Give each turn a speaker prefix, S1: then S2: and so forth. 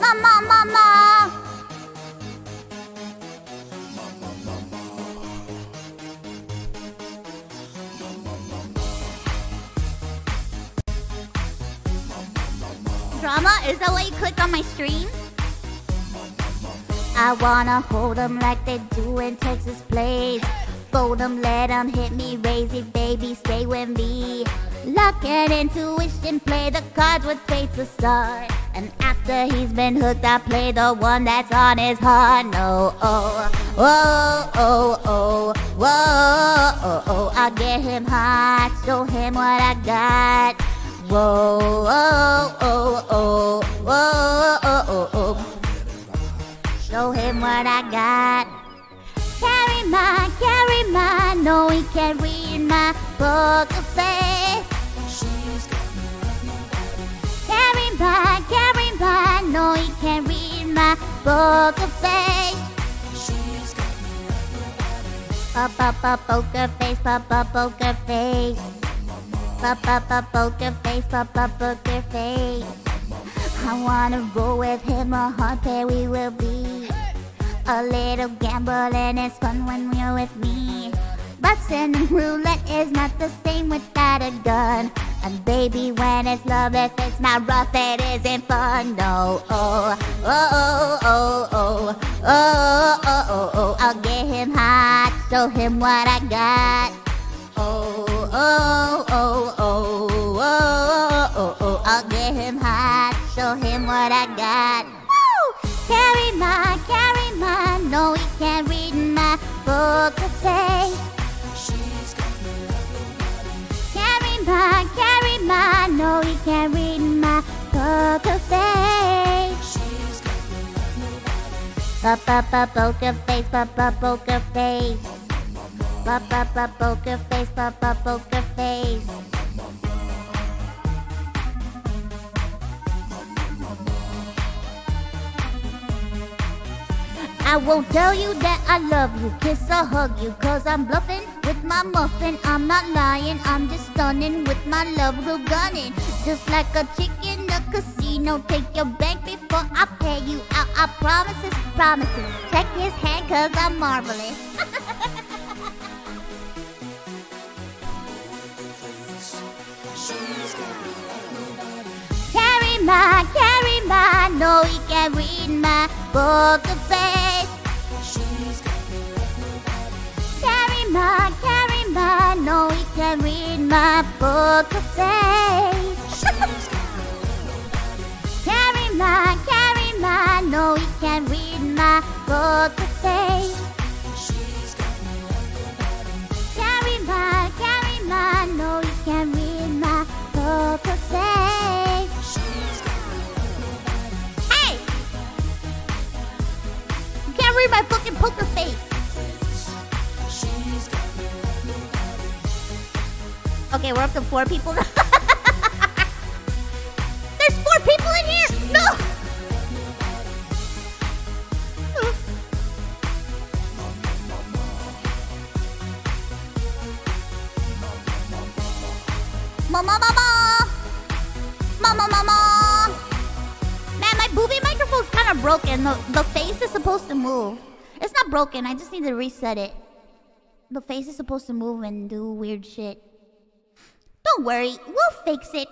S1: mama, mama. Drama? Is that why you clicked on my stream? I wanna hold 'em like they do in Texas Plays. Fold 'em, let 'em hit me, raise it, baby, stay with me. Luck and intuition, play the cards with fate to start. And after he's been hooked, I play the one that's on his heart. No, oh, oh, oh, oh, whoa, oh, oh, I'll get him hot, show him what I got. Whoa, oh, oh, oh, whoa, oh, oh, oh. Show him what I got. Read my book of faith. Carry my, carry my, no, he can't read my book of faith. Pop, pop, pop, poker face, pop, pop, poker face. Pop, pop, poker face, pop, poker face. I wanna roll with him, a hard pair we will be. A little gamble and it's fun when you're with me. But sending roulette is not the same without a gun. And baby, when it's love, if it's not rough, it isn't fun. No, oh, oh, oh, oh, oh, oh, oh, oh, oh. I'll get him hot, show him what I got. Oh, oh, oh, oh, oh, oh, oh. I'll get him hot, show him what I got. Woo! Carry my, carry my, no, he can't read my book Pop, pop, pop, poker face, pop, pop, poker face. Pop, pop, pop, poker face, pop, pop, poker face. I won't tell you that I love you, kiss or hug you, cause I'm bluffing with my muffin. I'm not lying, I'm just stunning with my love real gunning. Just like a chick casino, take your bank before I pay you out. I promises, promises. Check his hand, cause I'm marvelous. Carry my, carry my, no, he can't read my book of faith. Carry my, carry my, no, he can't read my book of can't read my book of faith. Carry my, carry my, no, he can't read my book of faith. Hey! You can't read my fucking poker face. Okay, we're up to four people now. Mama, mama! Mama, mama! Man, my booby microphone's kind of broken. The, the face is supposed to move. It's not broken, I just need to reset it. The face is supposed to move and do weird shit. Don't worry, we'll fix it.